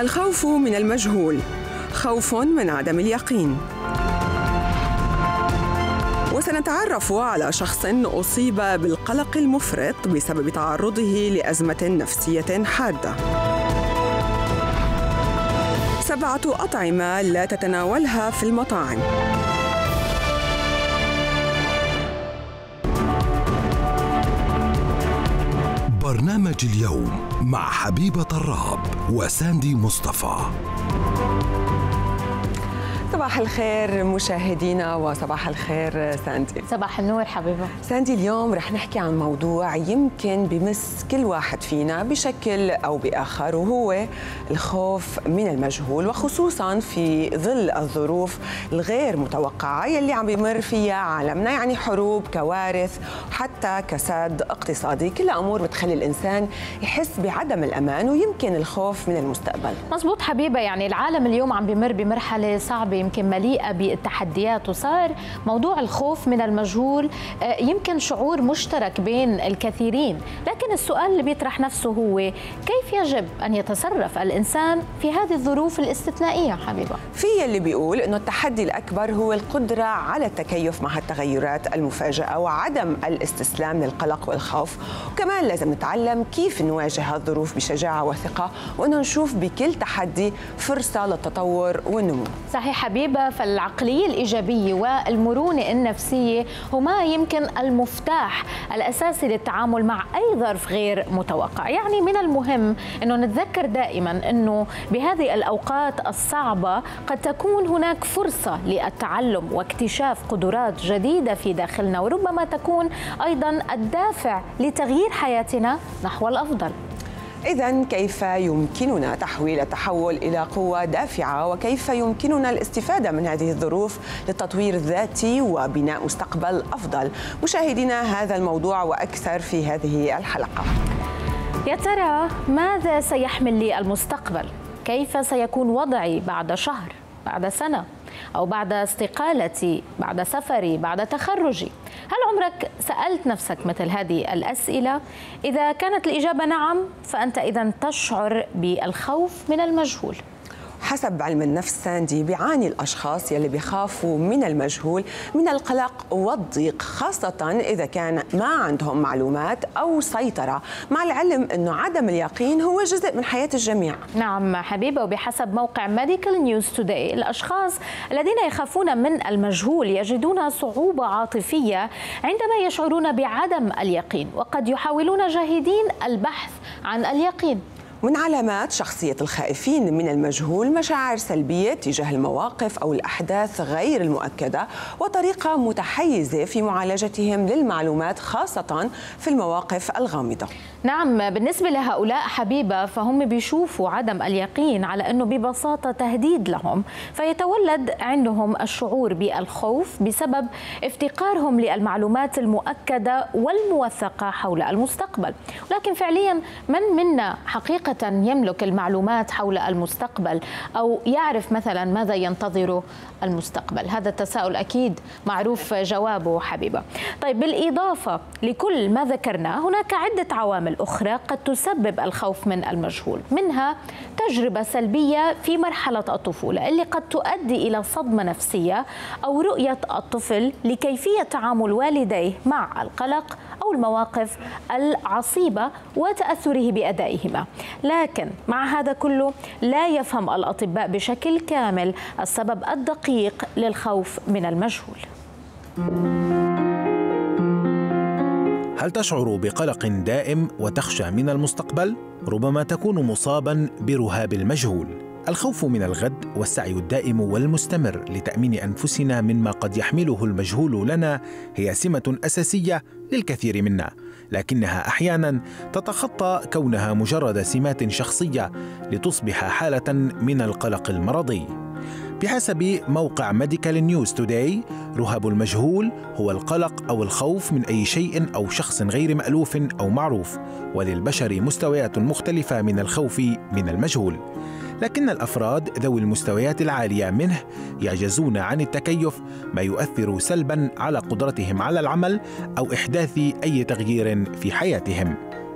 الخوف من المجهول خوف من عدم اليقين. وسنتعرف على شخص أصيب بالقلق المفرط بسبب تعرضه لأزمة نفسية حادة. سبعة أطعمة لا تتناولها في المطاعم. برنامج اليوم مع حبيبة طراب وساندي مصطفى. صباح الخير مشاهدينا وصباح الخير ساندي. صباح النور حبيبة. ساندي اليوم رح نحكي عن موضوع يمكن بمس كل واحد فينا بشكل أو بآخر وهو الخوف من المجهول وخصوصا في ظل الظروف الغير متوقعة يلي عم بيمر فيها عالمنا يعني حروب كوارث حتى كساد اقتصادي. كلها أمور بتخلي الإنسان يحس بعدم الأمان ويمكن الخوف من المستقبل. مزبوط حبيبة يعني العالم اليوم عم بمر بمرحلة صعبة يمكن مليئة بالتحديات وصار موضوع الخوف من المجهول آه، يمكن شعور مشترك بين الكثيرين. لكن السؤال اللي بيطرح نفسه هو كيف يجب أن يتصرف الإنسان في هذه الظروف الاستثنائية حبيبة؟ في اللي بيقول إنه التحدي الأكبر هو القدرة على التكيف مع التغيرات المفاجئة وعدم الاستسلام للقلق والخوف. وكمان لازم نتعلم كيف نواجه الظروف بشجاعة وثقة وإنه نشوف بكل تحدي فرصة للتطور والنمو. صحيح حبيبة فالعقلية الإيجابية والمرونة النفسية هما يمكن المفتاح الأساسي للتعامل مع أي ظرف غير متوقع. يعني من المهم أنه نتذكر دائما أنه بهذه الأوقات الصعبة قد تكون هناك فرصة للتعلم واكتشاف قدرات جديدة في داخلنا وربما تكون أيضا الدافع لتغيير حياتنا نحو الأفضل. إذا كيف يمكننا تحويل التحول إلى قوة دافعة وكيف يمكننا الاستفادة من هذه الظروف للتطوير الذاتي وبناء مستقبل أفضل مشاهدينا هذا الموضوع وأكثر في هذه الحلقة يا ترى ماذا سيحمل لي المستقبل؟ كيف سيكون وضعي بعد شهر؟ بعد سنة؟ أو بعد استقالتي بعد سفري بعد تخرجي هل عمرك سألت نفسك مثل هذه الأسئلة؟ إذا كانت الإجابة نعم فأنت إذا تشعر بالخوف من المجهول حسب علم النفس ساندي بيعاني الأشخاص يلي بيخافوا من المجهول من القلق والضيق خاصة إذا كان ما عندهم معلومات أو سيطرة مع العلم إنه عدم اليقين هو جزء من حياة الجميع. نعم حبيبة وبحسب موقع Medical News Today الأشخاص الذين يخافون من المجهول يجدون صعوبة عاطفية عندما يشعرون بعدم اليقين وقد يحاولون جاهدين البحث عن اليقين. من علامات شخصية الخائفين من المجهول مشاعر سلبية تجاه المواقف أو الأحداث غير المؤكدة وطريقة متحيزة في معالجتهم للمعلومات خاصة في المواقف الغامضة. نعم بالنسبة لهؤلاء حبيبة فهم بيشوفوا عدم اليقين على أنه ببساطة تهديد لهم فيتولد عندهم الشعور بالخوف بسبب افتقارهم للمعلومات المؤكدة والموثقة حول المستقبل. ولكن فعليا من منا حقيقة يملك المعلومات حول المستقبل؟ أو يعرف مثلا ماذا ينتظره المستقبل؟ هذا التساؤل أكيد معروف جوابه حبيبة. طيب بالإضافة لكل ما ذكرناه هناك عدة عوامل أخرى قد تسبب الخوف من المجهول. منها تجربة سلبية في مرحلة الطفولة اللي قد تؤدي إلى صدمة نفسية أو رؤية الطفل لكيفية تعامل والديه مع القلق أو المواقف العصيبة وتأثره بأدائهما لكن مع هذا كله لا يفهم الأطباء بشكل كامل السبب الدقيق للخوف من المجهول هل تشعر بقلق دائم وتخشى من المستقبل؟ ربما تكون مصابا برهاب المجهول. الخوف من الغد والسعي الدائم والمستمر لتأمين أنفسنا مما قد يحمله المجهول لنا هي سمة أساسية للكثير منا لكنها أحيانا تتخطى كونها مجرد سمات شخصية لتصبح حالة من القلق المرضي. بحسب موقع Medical News Today رهاب المجهول هو القلق أو الخوف من أي شيء أو شخص غير مألوف أو معروف وللبشر مستويات مختلفة من الخوف من المجهول. لكن الأفراد ذوي المستويات العالية منه يعجزون عن التكيف ما يؤثر سلبا على قدرتهم على العمل أو إحداث أي تغيير في حياتهم.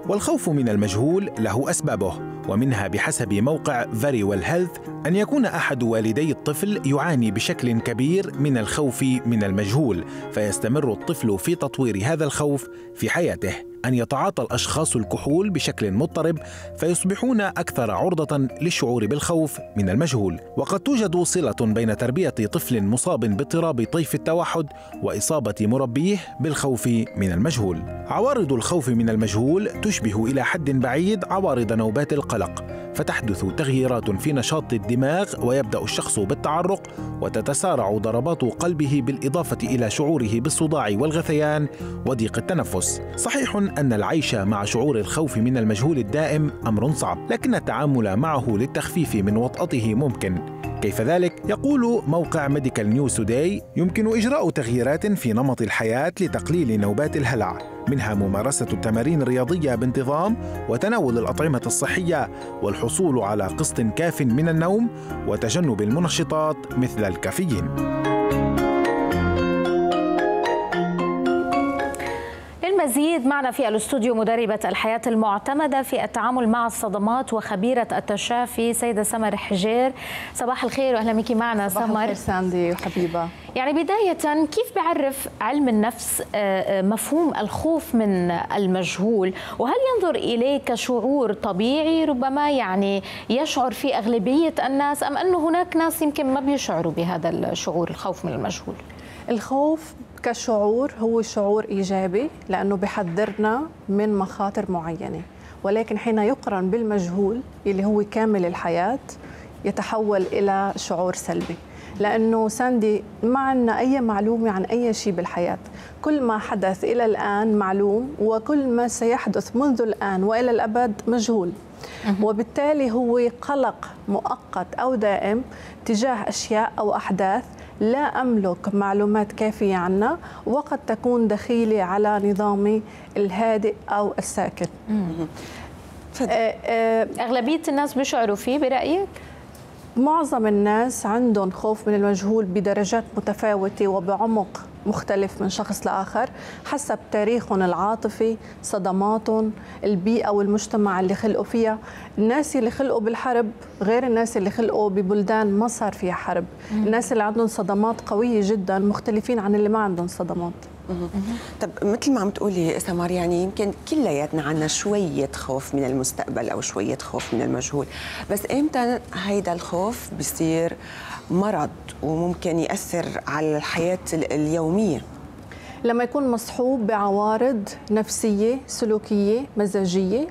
والخوف من المجهول له أسبابه. ومنها بحسب موقع Very Well Health أن يكون أحد والدي الطفل يعاني بشكل كبير من الخوف من المجهول فيستمر الطفل في تطوير هذا الخوف في حياته. أن يتعاطى الأشخاص الكحول بشكل مضطرب فيصبحون أكثر عرضة للشعور بالخوف من المجهول. وقد توجد صلة بين تربية طفل مصاب باضطراب طيف التوحد وإصابة مربيه بالخوف من المجهول. عوارض الخوف من المجهول تشبه إلى حد بعيد عوارض نوبات القلق فتحدث تغييرات في نشاط الدماغ ويبدأ الشخص بالتعرق وتتسارع ضربات قلبه بالإضافة إلى شعوره بالصداع والغثيان وضيق التنفس. صحيح أن العيش مع شعور الخوف من المجهول الدائم أمر صعب لكن التعامل معه للتخفيف من وطأته ممكن. كيف ذلك؟ يقول موقع Medical News Today يمكن إجراء تغييرات في نمط الحياة لتقليل نوبات الهلع منها ممارسة التمارين الرياضية بانتظام وتناول الأطعمة الصحية والحصول على قسط كاف من النوم وتجنب المنشطات مثل الكافيين. للمزيد معنا في الاستوديو مدربة الحياة المعتمدة في التعامل مع الصدمات وخبيرة التشافي سيدة سمر حجير. صباح الخير وأهلا بك معنا صباح سمر. الخير ساندي وحبيبة. يعني بداية كيف بيعرف علم النفس آه، آه، مفهوم الخوف من المجهول؟ وهل ينظر إليه كشعور طبيعي ربما يعني يشعر فيه أغلبية الناس أم أنه هناك ناس يمكن ما بيشعروا بهذا الشعور الخوف من المجهول؟ الخوف كشعور هو شعور إيجابي لأنه بحذرنا من مخاطر معينة. ولكن حين يقرن بالمجهول اللي هو كامل الحياة يتحول إلى شعور سلبي. لأنه ساندي ما عندنا أي معلومة عن أي شيء بالحياة. كل ما حدث إلى الآن معلوم وكل ما سيحدث منذ الآن وإلى الأبد مجهول. وبالتالي هو قلق مؤقت أو دائم تجاه أشياء أو أحداث لا أملك معلومات كافية عنها وقد تكون دخيلة على نظامي الهادئ أو الساكن آه، آه، أغلبية الناس بيشعروا فيه برأيك؟ معظم الناس عندهم خوف من المجهول بدرجات متفاوتة وبعمق مختلف من شخص لآخر حسب تاريخهم العاطفي صدماتهم البيئة والمجتمع اللي خلقوا فيها. الناس اللي خلقوا بالحرب غير الناس اللي خلقوا ببلدان ما صار فيها حرب. الناس اللي عندهم صدمات قوية جدا مختلفين عن اللي ما عندهم صدمات. طب مثل ما عم تقولي سمار يعني يمكن كلياتنا عنا شوية خوف من المستقبل أو شوية خوف من المجهول. بس إمتى هيدا الخوف بصير مرض وممكن يأثر على الحياة اليومية؟ لما يكون مصحوب بعوارض نفسية سلوكية مزاجية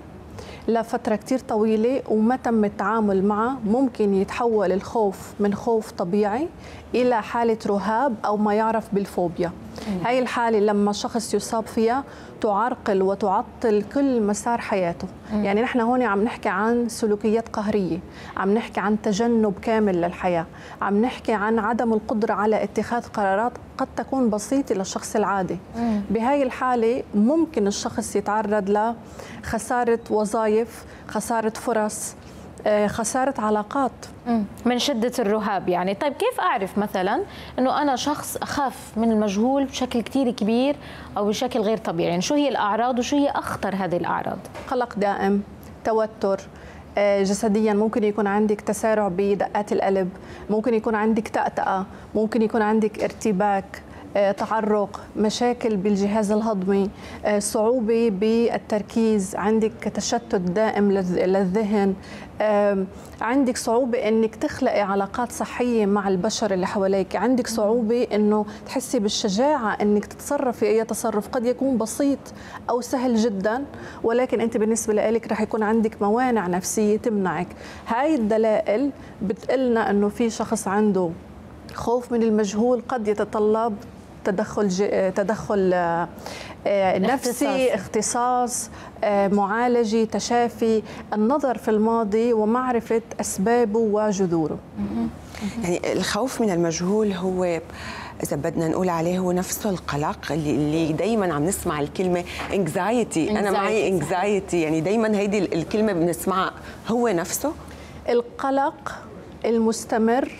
لفترة كتير طويلة وما تم التعامل معه ممكن يتحول الخوف من خوف طبيعي إلى حالة رهاب أو ما يعرف بالفوبيا. هاي الحالة لما شخص يصاب فيها تعرقل وتعطل كل مسار حياته مم. يعني نحن هون عم نحكي عن سلوكيات قهرية عم نحكي عن تجنب كامل للحياة عم نحكي عن عدم القدرة على اتخاذ قرارات قد تكون بسيطة للشخص العادي مم. بهاي الحالة ممكن الشخص يتعرض لخسارة وظائف خسارة فرص آه، خسارة علاقات. من شدة الرهاب يعني. طيب كيف أعرف مثلا أنه أنا شخص أخاف من المجهول بشكل كتير كبير أو بشكل غير طبيعي؟ يعني شو هي الأعراض وشو هي أخطر هذه الأعراض؟ قلق دائم توتر آه، جسديا ممكن يكون عندك تسارع بدقات القلب ممكن يكون عندك تأتأة ممكن يكون عندك ارتباك. تعرق مشاكل بالجهاز الهضمي آه، صعوبة بالتركيز عندك تشتت دائم للذهن عندك صعوبة إنك تخلقي علاقات صحية مع البشر اللي حواليك عندك صعوبة إنه تحسي بالشجاعة إنك تتصرفي أي تصرف قد يكون بسيط أو سهل جدا ولكن أنت بالنسبة لك رح يكون عندك موانع نفسية تمنعك. هاي الدلائل بتقلنا إنه في شخص عنده خوف من المجهول قد يتطلب تدخل تدخل آه، آه، نفسي اختصاص. آه، معالجه تشافي النظر في الماضي ومعرفة أسبابه وجذوره. يعني الخوف من المجهول هو إذا بدنا نقول عليه هو نفسه القلق اللي, اللي دائما عم نسمع الكلمة anxiety أنا معي anxiety يعني دائما هيدي الكلمة بنسمعها هو نفسه. القلق المستمر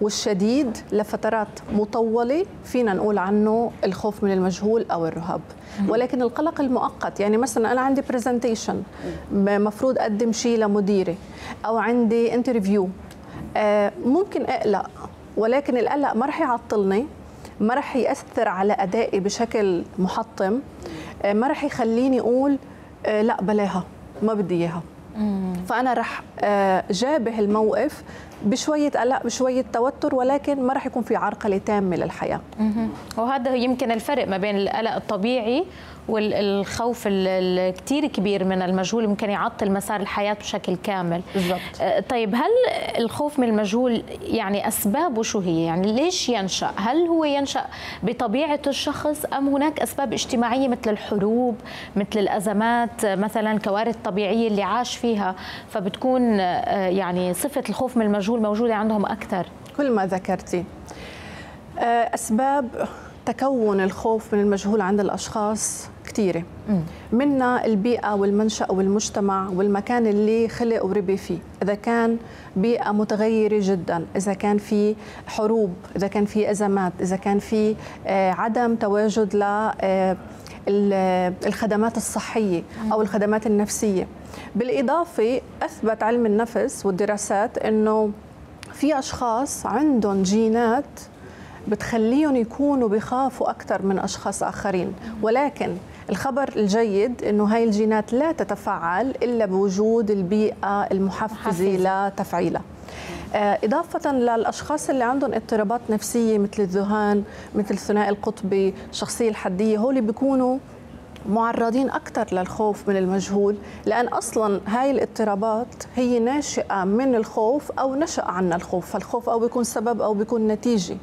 والشديد لفترات مطولة فينا نقول عنه الخوف من المجهول أو الرهاب. ولكن القلق المؤقت يعني مثلا أنا عندي presentation مفروض أقدم شيء لمديري أو عندي interview آه، ممكن أقلق ولكن القلق ما رح يعطلني ما رح يأثر على أدائي بشكل محطم آه، ما رح يخليني أقول آه، لا بلاها ما بدي إياها. فأنا رح جابه الموقف بشوية قلق بشوية توتر ولكن ما راح يكون في عرقلة تامة للحياة. وهذا يمكن الفرق ما بين القلق الطبيعي والخوف الكثير كبير من المجهول ممكن يعطل مسار الحياة بشكل كامل. بالضبط. أه، طيب هل الخوف من المجهول يعني أسبابه شو هي؟ يعني ليش ينشأ؟ هل هو ينشأ بطبيعة الشخص أم هناك أسباب اجتماعية مثل الحروب مثل الأزمات مثلا كوارث طبيعية اللي عاش فيها؟ فبتكون أه، يعني صفة الخوف من المجهول موجودة عندهم أكثر. كل ما ذكرتي. أه، أسباب تكون الخوف من المجهول عند الأشخاص كثيره منها البيئة والمنشأ والمجتمع والمكان اللي خلق وربي فيه. إذا كان بيئة متغيرة جدا إذا كان في حروب إذا كان في أزمات إذا كان في آه، عدم تواجد ل آه، الخدمات الصحية أو الخدمات النفسية. بالإضافة أثبت علم النفس والدراسات إنه في أشخاص عندهم جينات بتخليهم يكونوا بخافوا أكثر من أشخاص آخرين. ولكن الخبر الجيد إنه هاي الجينات لا تتفعل إلا بوجود البيئة المحفزة لتفعيلها آه، إضافة للأشخاص اللي عندهم اضطرابات نفسية مثل الذهان مثل الثنائي القطبي الشخصية الحدية هول بيكونوا معرضين أكثر للخوف من المجهول لأن أصلا هاي الاضطرابات هي ناشئة من الخوف أو نشأ عنا الخوف فالخوف أو بيكون سبب أو بيكون نتيجة.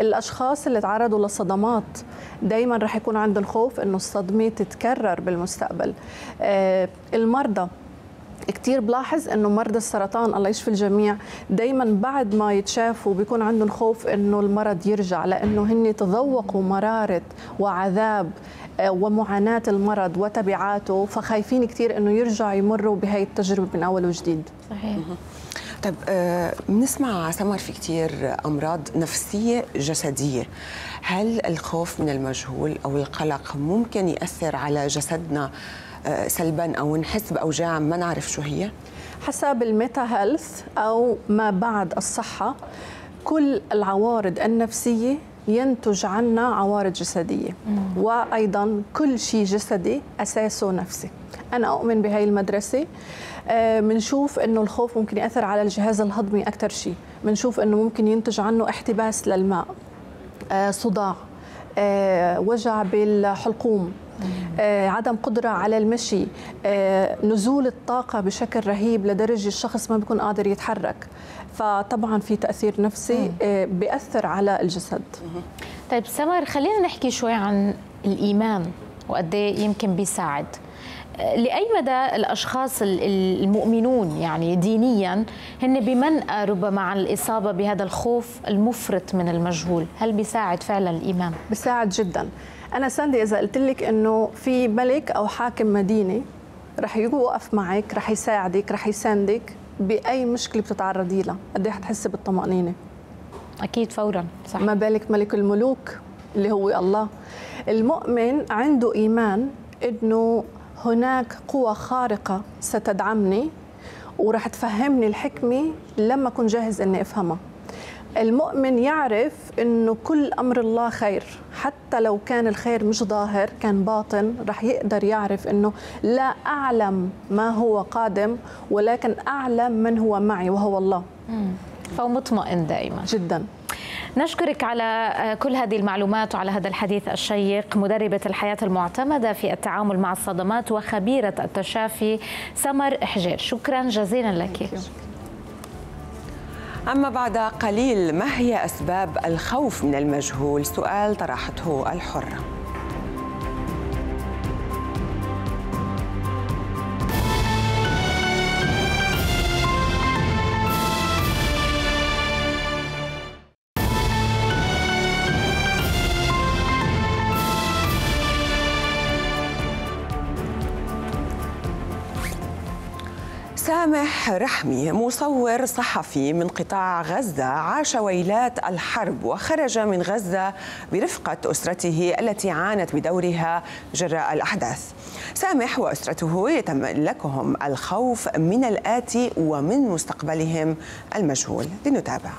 الأشخاص اللي تعرضوا لصدمات دايما رح يكون عندهم خوف أنه الصدمة تتكرر بالمستقبل. آه المرضى كثير بلاحظ إنه مرضى السرطان الله يشفي الجميع دائما بعد ما يتشافوا بيكون عندهم خوف إنه المرض يرجع لإنه هن تذوقوا مرارة وعذاب آه، ومعاناة المرض وتبعاته فخايفين كثير إنه يرجعوا يمروا بهي التجربة من أول وجديد. صحيح. طيب آه بنسمع سمر في كثير أمراض نفسية جسدية. هل الخوف من المجهول أو القلق ممكن يأثر على جسدنا آه سلبا أو نحس باوجاع ما نعرف شو هي. حسب الميتا هيلث أو ما بعد الصحة كل العوارض النفسية ينتج عنا عوارض جسدية. مم. وأيضا كل شيء جسدي أساسه نفسي. أنا أؤمن بهاي المدرسة. بنشوف آه إنه الخوف ممكن يأثر على الجهاز الهضمي أكثر شيء. بنشوف إنه ممكن ينتج عنه احتباس للماء. آه صداع. آه وجع بالحلقوم. عدم قدرة على المشي آه نزول الطاقة بشكل رهيب لدرجة الشخص ما بيكون قادر يتحرك. فطبعا في تأثير نفسي آه بيأثر على الجسد. طيب سمر خلينا نحكي شوي عن الإيمان وقد إيه يمكن بيساعد. لأي مدى الأشخاص المؤمنون يعني دينيا هن بمنأى ربما عن الإصابة بهذا الخوف المفرط من المجهول؟ هل بيساعد فعلا الإيمان؟ بيساعد جدا. أنا ساندي إذا قلت لك أنه في ملك أو حاكم مدينة رح يوقف معك رح يساعدك رح يساندك بأي مشكلة بتتعرضي لها. قد إيه حتحسي بالطمأنينة؟ أكيد فورا صح. ما بالك ملك الملوك اللي هو الله. المؤمن عنده إيمان أنه هناك قوة خارقة ستدعمني ورح تفهمني الحكمة لما أكون جاهز إني أفهمها. المؤمن يعرف إنه كل أمر الله خير. حتى لو كان الخير مش ظاهر كان باطن رح يقدر يعرف إنه لا أعلم ما هو قادم ولكن أعلم من هو معي وهو الله. فهو مطمئن دائما. جدا. نشكرك على آه، كل هذه المعلومات وعلى هذا الحديث الشيق مدربة الحياة المعتمدة في التعامل مع الصدمات وخبيرة التشافي سمر حجير شكرا جزيلا لك. أما بعد قليل ما هي أسباب الخوف من المجهول؟ سؤال طرحته الحرة. رحمي مصور صحفي من قطاع غزة عاش ويلات الحرب وخرج من غزة برفقة أسرته التي عانت بدورها جراء الأحداث. سامح وأسرته يتملكهم الخوف من الآتي ومن مستقبلهم المجهول. لنتابع.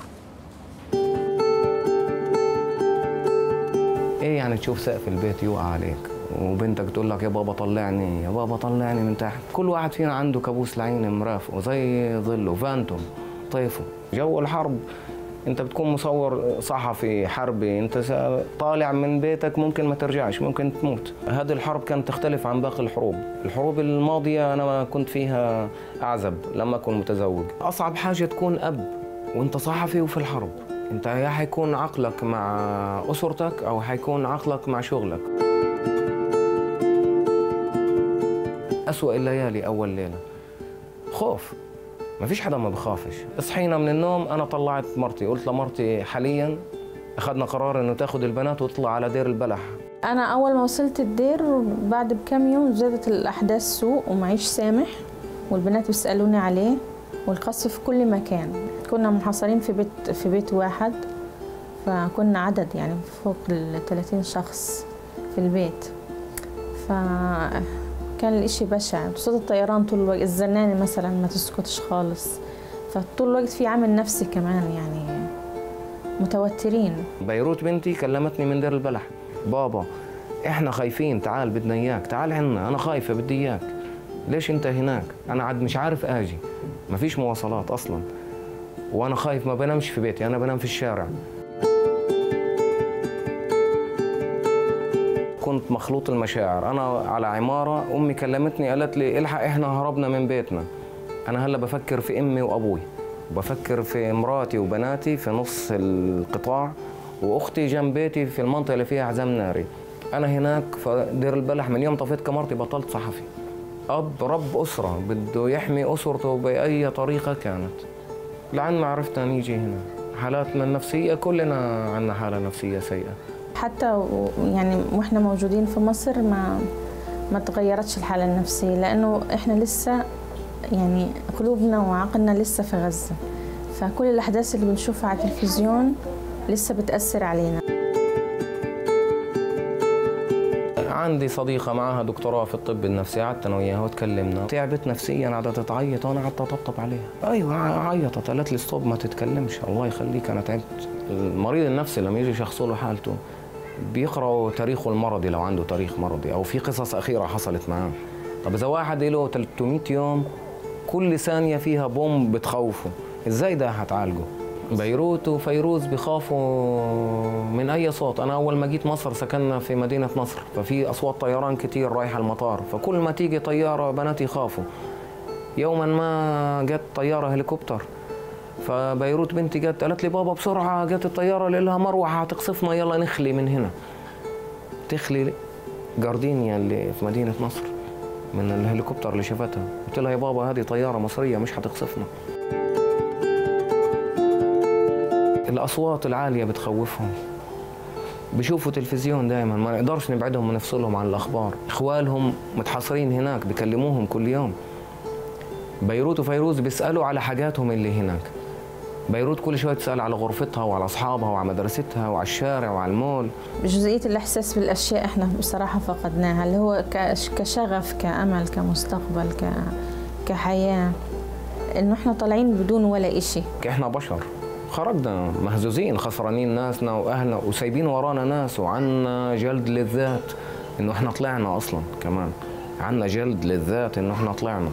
إيه يعني تشوف سقف البيت يوقع عليك؟ وبنتك تقول لك يا بابا طلعني يا بابا طلعني من تحت. كل واحد فينا عنده كابوس لعين مرافقه زي ظله فانتوم طيفه. جو الحرب انت بتكون مصور صحفي حربي انت طالع من بيتك ممكن ما ترجعش ممكن تموت. هذه الحرب كانت تختلف عن باقي الحروب. الحروب الماضية أنا كنت فيها أعزب لما أكون متزوج. أصعب حاجة تكون أب وأنت صحفي وفي الحرب. أنت يا حيكون عقلك مع أسرتك أو حيكون عقلك مع شغلك. أسوأ الليالي أول ليلة. خوف. ما فيش حدا ما بخافش. صحينا من النوم أنا طلعت مرتي قلت لمرتي حاليا أخذنا قرار إنه تاخذ البنات وتطلع على دير البلح. أنا أول ما وصلت الدير بعد بكم يوم زادت الأحداث سوء ومعيش سامح والبنات بيسألوني عليه والقصف في كل مكان. كنا محاصرين في بيت في بيت واحد فكنا عدد يعني فوق ال 30 شخص في البيت. فكان الإشي بشع. صوت الطيران طول الوقت الزنانة مثلا ما تسكتش خالص. فطول الوقت في عامل نفسي كمان يعني متوترين. بيروت بنتي كلمتني من دير البلح. بابا إحنا خايفين. تعال بدنا إياك. تعال عنا. أنا خايفة بدي إياك. ليش أنت هناك؟ أنا عاد مش عارف آجي. مفيش مواصلات أصلا. وأنا خايف ما بنامش في بيتي. أنا بنام في الشارع. كنت مخلوط المشاعر. أنا على عمارة أمي كلمتني قالت لي إلحق إحنا هربنا من بيتنا. أنا هلأ بفكر في أمي وأبوي بفكر في مراتي وبناتي في نص القطاع وأختي جنب بيتي في المنطقة اللي فيها عزام ناري. أنا هناك في دير البلح من يوم طفيت كاميرتي بطلت صحفي. أب رب أسرة بده يحمي أسرته بأي طريقة كانت. لعن ما عرفنا نيجي هنا. حالاتنا النفسيه كلنا عندنا حالة نفسية سيئة. حتى يعني وإحنا موجودين في مصر ما ما تغيرتش الحالة النفسية لأنه إحنا لسه يعني قلوبنا وعقلنا لسه في غزة. فكل الأحداث اللي بنشوفها على التلفزيون لسه بتأثر علينا. عندي صديقة معها دكتوراه في الطب النفسي قعدت أنا وياها وتكلمنا تعبت نفسيا قعدت تعيط وأنا قعدت أطبطب عليها. أيوة عيطت قالت لي ستوب ما تتكلمش. الله يخليك أنا تعبت. المريض النفسي لما يجي يشخصوا له حالته بيقرأوا تاريخه المرضي لو عنده تاريخ مرضي أو في قصص أخيرة حصلت معاه. طب إذا واحد له 300 يوم كل ثانية فيها بوم بتخوفه. إزاي ده هتعالجه؟ بيروت وفيروز بيخافوا من أي صوت. أنا أول ما جيت مصر سكننا في مدينة نصر ففي أصوات طيران كتير رايحة المطار. فكل ما تيجي طيارة بناتي يخافوا. يوما ما جت طيارة هليكوبتر. فبيروت بنتي جت قالت لي بابا بسرعة جت الطيارة اللي لها مروحة هتقصفنا يلا نخلي من هنا. تخلي جاردينيا اللي في مدينة نصر من الهليكوبتر اللي شافتها. قلت لها يا بابا هذه طيارة مصرية مش هتقصفنا. الأصوات العالية بتخوفهم. بيشوفوا تلفزيون دائما ما نقدرش نبعدهم ونفصلهم عن الأخبار. إخوالهم متحاصرين هناك بيكلموهم كل يوم. بيروت وفيروز بيسألوا على حاجاتهم اللي هناك. بيروت كل شوية تسأل على غرفتها وعلى أصحابها وعلى مدرستها وعلى الشارع وعلى المول. جزئية الإحساس بالأشياء إحنا بصراحة فقدناها اللي هو كشغف كأمل كمستقبل كحياة. إنه إحنا طالعين بدون ولا إشي. إحنا بشر. خرجنا مهزوزين خسرانين ناسنا وأهلنا وسايبين ورانا ناس وعنا جلد للذات. إنه إحنا طلعنا أصلا كمان. عنا جلد للذات إنه إحنا طلعنا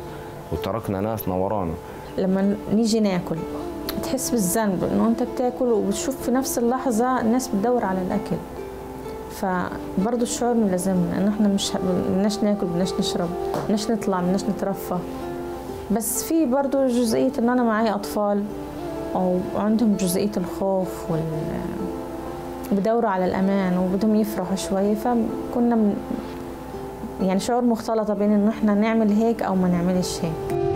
وتركنا ناسنا ورانا. لما نيجي ناكل تحس بالذنب إنه أنت بتاكل وبتشوف في نفس اللحظة الناس بتدور على الأكل. فبرضه الشعور ملازمنا انه إحنا مش بدناش ناكل بدناش نشرب بدناش نطلع بدناش نترفه. بس في برضه جزئية إن أنا معي أطفال وعندهم جزئية الخوف وال بدوروا على الأمان وبدهم يفرحوا شوي فكنا من يعني شعور مختلطة بين إنه إحنا نعمل هيك أو ما نعملش هيك.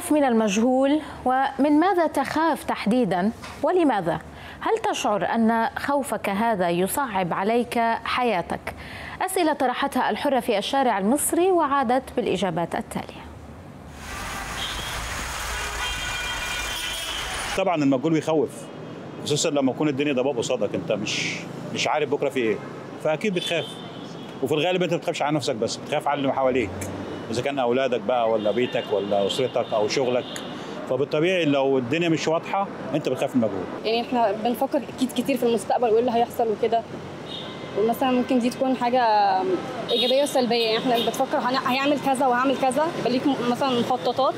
تخاف من المجهول ومن ماذا تخاف تحديدا ولماذا؟ هل تشعر أن خوفك هذا يصعب عليك حياتك؟ أسئلة طرحتها الحرة في الشارع المصري وعادت بالإجابات التالية طبعا المجهول بيخوف خصوصا لما يكون الدنيا ضباب قصادك أنت مش مش عارف بكرة في إيه فأكيد بتخاف وفي الغالب أنت ما بتخافش على نفسك بس بتخاف على اللي حواليك إذا كان أولادك بقى ولا بيتك ولا أسرتك أو شغلك فبالطبيعي لو الدنيا مش واضحة أنت بتخاف من المجهول يعني إحنا بنفكر أكيد كتير في المستقبل وإيه اللي هيحصل وكده. ومثلا ممكن دي تكون حاجة إيجابية وسلبية. يعني إحنا بتفكر هن- هيعمل كذا وهعمل كذا. يبقى ليك مثلا مخططات.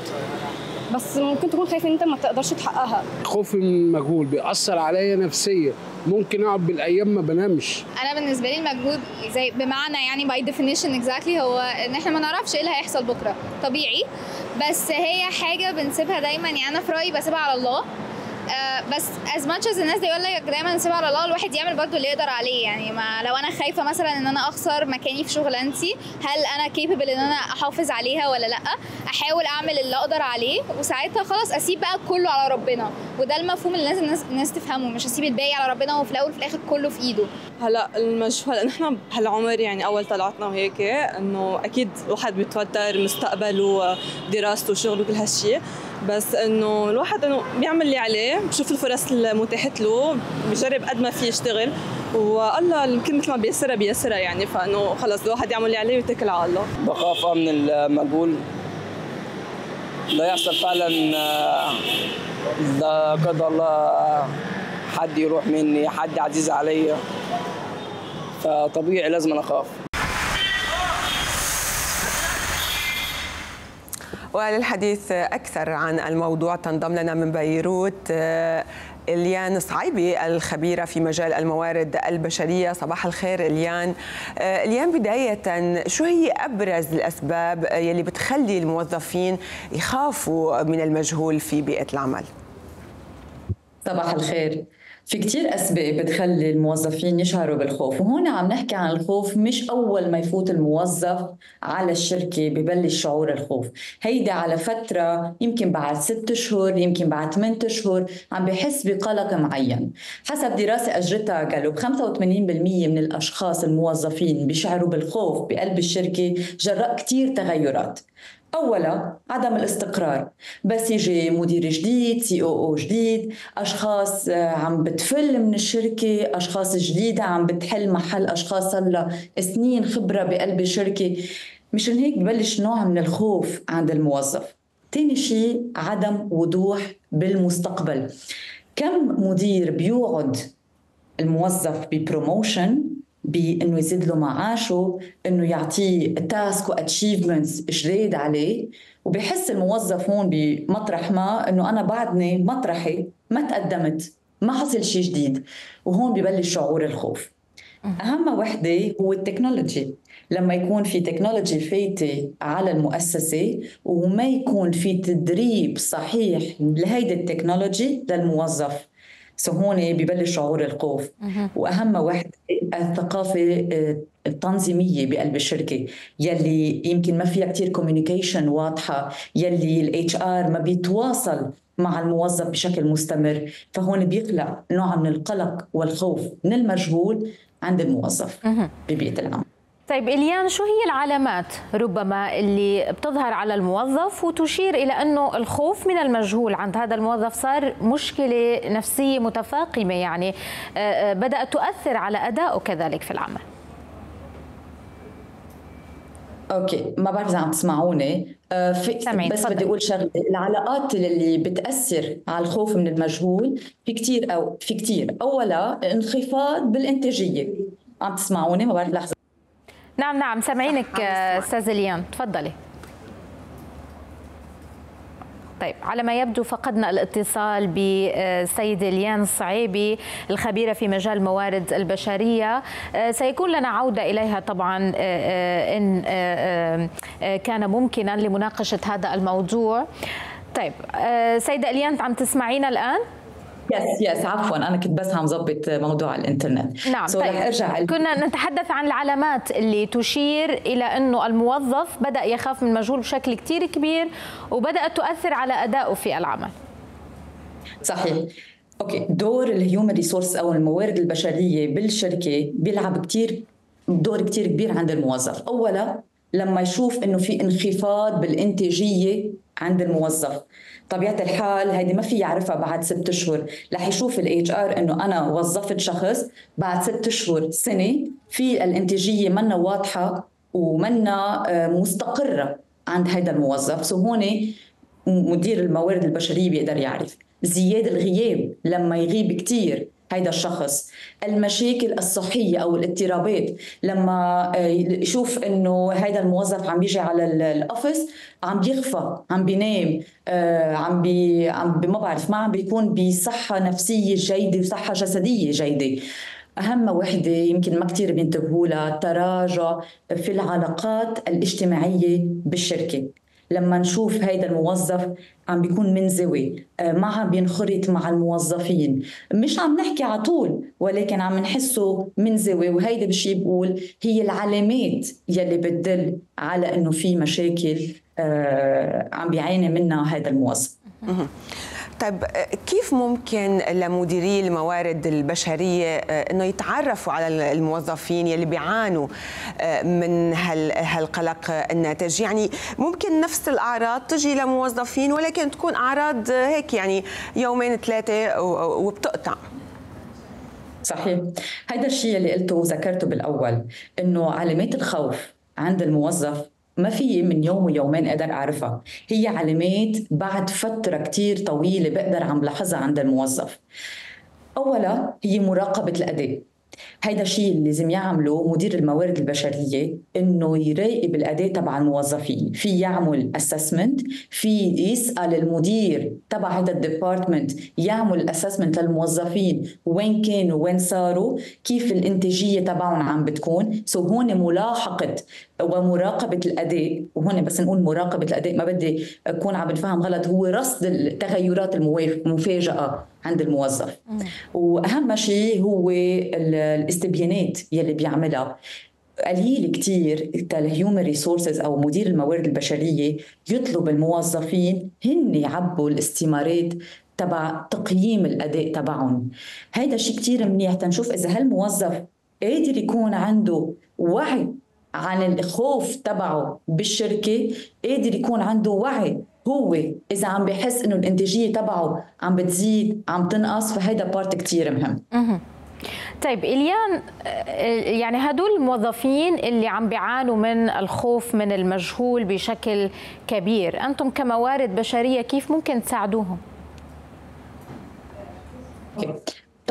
بس ممكن تكون خايف إن أنت ما تقدرش تحققها. خوفي من المجهول بيأثر عليا نفسيا. ممكن أقعد بالأيام ما بنامش. أنا بالنسبة لي المجهول زي بمعنى يعني by definition exactly هو إن إحنا ما نعرفش إيه اللي هيحصل بكرة. طبيعي. بس هي حاجة بنسيبها دايما. يعني أنا في رأيي بسيبها على الله. بس as much as الناس يقول لك دايما نسيبها على الله الواحد يعمل برضو اللي يقدر عليه. يعني ما لو أنا خايفة مثلا إن أنا أخسر مكاني في شغلانتي هل أنا capable إن أنا أحافظ عليها ولا لأ؟ أحاول أعمل اللي أقدر عليه وساعتها خلاص أسيب بقى كله على ربنا. وده المفهوم اللي لازم الناس, الناس تفهمه مش أسيب الباقي على ربنا وفي الأول وفي الآخر كله في إيده. هلا المجهول إحنا بهالعمر يعني أول طلعتنا وهيك إنه أكيد الواحد بيتوتر مستقبله ودراسته وشغله وكل هالشيء بس إنه الواحد إنه بيعمل اللي عليه بشوف الفرص المتاحة له بجرب قد ما في يشتغل والله يمكن مثل ما بيسرها بيسرها يعني فإنه خلص الواحد يعمل اللي عليه ويتكل على الله. بخاف من المجهول لا يحصل فعلا لا قدر الله حد يروح مني حد عزيز عليا فطبيعي لازم أخاف. وللحديث أكثر عن الموضوع تنضم لنا من بيروت آه، إليان صعيبي الخبيرة في مجال الموارد البشرية. صباح الخير إليان. آه، إليان بداية شو هي أبرز الأسباب يلي بتخلي الموظفين يخافوا من المجهول في بيئة العمل؟ صباح الخير. في كتير أسباب بتخلي الموظفين يشعروا بالخوف وهون عم نحكي عن الخوف مش أول ما يفوت الموظف على الشركة ببلش شعور الخوف. هيدا على فترة يمكن بعد ست أشهر يمكن بعد 8 أشهر عم بحس بقلق معين. حسب دراسة أجرتها قالوا 85% من الأشخاص الموظفين بيشعروا بالخوف بقلب الشركة جراء كتير تغيرات. أولا عدم الاستقرار. بس يجي مدير جديد سي أو أو جديد أشخاص آه، عم بتفل من الشركة أشخاص جديدة عم بتحل محل أشخاص صار سنين خبرة بقلب الشركة. مشان هيك ببلش نوع من الخوف عند الموظف. تاني شيء عدم وضوح بالمستقبل. كم مدير بيوعد الموظف ب promotion بإنه يزيد له معاشه إنه يعطيه task و achievements جديد عليه. وبحس الموظف هون بمطرح ما إنه أنا بعدني مطرحي ما تقدمت ما حصل شيء جديد. وهون ببلش شعور الخوف. أهم وحدة هو ال technology. لما يكون في technology فايتة على المؤسسة وما يكون في تدريب صحيح لهيدي ال technology للموظف so هون ببلش شعور الخوف. وأهم وحده الثقافة آه، التنظيمية بقلب الشركة يلي يمكن ما فيها كتير communication واضحة يلي ال HR ما بيتواصل مع الموظف بشكل مستمر فهون بيخلق نوع من القلق والخوف من المجهول عند الموظف ببيئة العمل. طيب إليان شو هي العلامات ربما اللي بتظهر على الموظف وتشير إلى أنه الخوف من المجهول عند هذا الموظف صار مشكلة نفسية متفاقمة؟ يعني آه، آه، بدأت تؤثر على أدائه كذلك في العمل. أوكي ما بعرف إذا عم تسمعوني. آه، في بس. بدي أقول شغلة. العلاقات اللي بتأثر على الخوف من المجهول في كتير أو في كتير. اولا انخفاض بالإنتاجية. عم تسمعوني؟ ما بعرف لحظة. نعم نعم سامعينك أستاذ إليان تفضلي. طيب على ما يبدو فقدنا الاتصال بالسيدة ليان الصعيبي الخبيرة في مجال الموارد البشرية. آه، سيكون لنا عودة إليها طبعا آه، آه، إن كان ممكنا لمناقشة هذا الموضوع. طيب سيدة إليان عم تسمعينا الآن؟ yes yes عفوا. أنا كنت بس عم ظبط موضوع الإنترنت. نعم so طيب. أرجع كنا نتحدث عن العلامات اللي تشير إلى أنه الموظف بدأ يخاف من المجهول بشكل كتير كبير وبدأت تؤثر على أدائه في العمل. صحيح. okay. دور ال human resource أو الموارد البشرية بالشركة بيلعب كثير دور كثير كبير عند الموظف. اولا لما يشوف إنه في انخفاض بالإنتاجية عند الموظف. طبيعة الحال هيدي ما في يعرفها بعد ست اشهر رح يشوف ال HR إنه أنا وظفت شخص بعد ست اشهر سنة إنه الإنتاجية منا واضحة ومنا آه، مستقرة عند هذا الموظف. so هون مدير الموارد البشرية بيقدر يعرف. زيادة الغياب لما يغيب كثير هيدا الشخص. المشاكل الصحية أو الاضطرابات لما آه، يشوف أنه هيدا الموظف عم بيجي على ال office عم بيغفى عم بينام آه، عم بي عم ما بعرف ما عم بيكون بصحة نفسية جيدة وصحة جسدية جيدة. أهم وحدة يمكن ما كتير بينتبهوا لها تراجع في العلاقات الاجتماعية بالشركة. لما نشوف هيدا الموظف عم بيكون منزوي آه، ما عم بينخرط مع الموظفين. مش عم نحكي على طول ولكن عم نحسه منزوي وهيدا بشي بقول هي العلامات يلي بتدل على إنه في مشاكل آه، عم بيعاني منها هذا الموظف. طيب كيف ممكن لمديري الموارد البشرية آه، إنه يتعرفوا على الموظفين يلي بيعانوا آه، من هالقلق الناتج؟ يعني ممكن نفس الأعراض تجي لموظفين ولكن تكون أعراض هيك يعني يومين ثلاثة وبتقطع. صحيح. هذا الشيء اللي قلته وذكرته بالأول إنه علامات الخوف عند الموظف ما في من يوم ويومين أقدر أعرفها. هي علامات بعد فترة كتير طويلة بقدر عم لاحظها عند الموظف. أولا هي مراقبة الأداء. هيدا الشيء اللي لازم يعمله مدير الموارد البشرية إنه يراقب الأداء تبع الموظفين. في يعمل assessment في يسأل المدير تبع هذا ال department يعمل assessment للموظفين وين كانوا وين صاروا كيف الإنتاجية تبعهم عم بتكون. so هون ملاحقة ومراقبة الأداء وهون بس نقول مراقبة الأداء ما بدي أكون عم بنفهم غلط هو رصد التغيرات المفاجئه عند الموظف. وأهم شيء هو الاستبيانات يلي بيعملها. قليل كتير ال human resources أو مدير الموارد البشرية يطلب الموظفين هن يعبوا الاستمارات تبع تقييم الأداء تبعهم. هيدا شيء كتير منيح تنشوف إذا هالموظف قادر يكون عنده وعي عن الخوف تبعه بالشركة. قادر يكون عنده وعي هو إذا عم بحس إنه الإنتاجية تبعه عم بتزيد عم تنقص فهيدا بارت كثير مهم. طيب إليان يعني هدول الموظفين اللي عم بيعانوا من الخوف من المجهول بشكل كبير أنتم كموارد بشرية كيف ممكن تساعدوهم؟